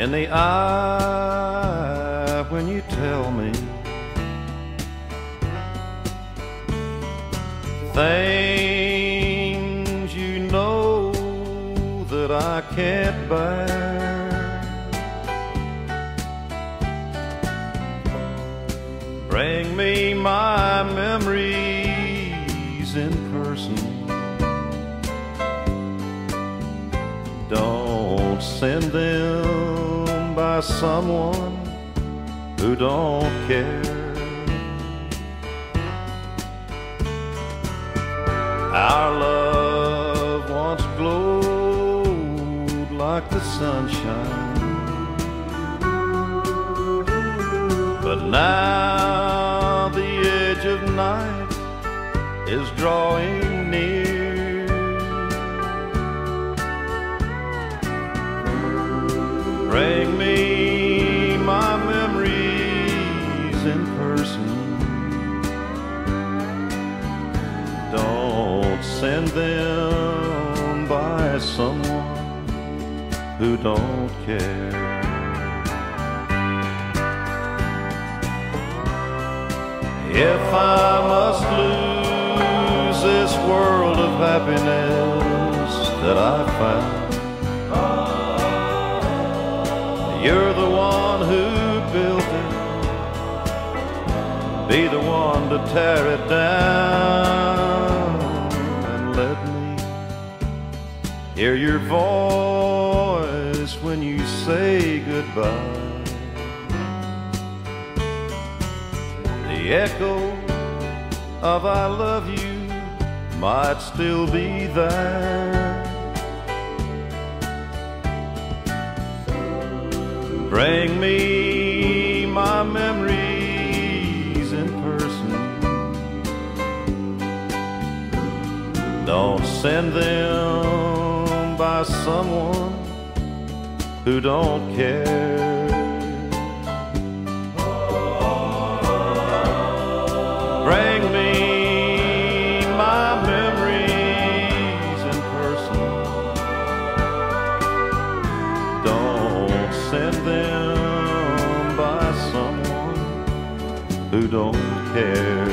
in the eye when you tell me things you know that I can't bear. Bring me my memories in person. Don't send them by someone who don't care. Our love once glowed like the sunshine. But now the edge of night is drawing send them by someone who don't care. If I must lose this world of happiness that I found, you're the one who built it. Be the one to tear it down hear your voice when you say goodbye. The echo of I love you might still be there. Bring me my memories in person. Don't send them by someone who don't care. Bring me my memories in person. Don't send them by someone who don't care.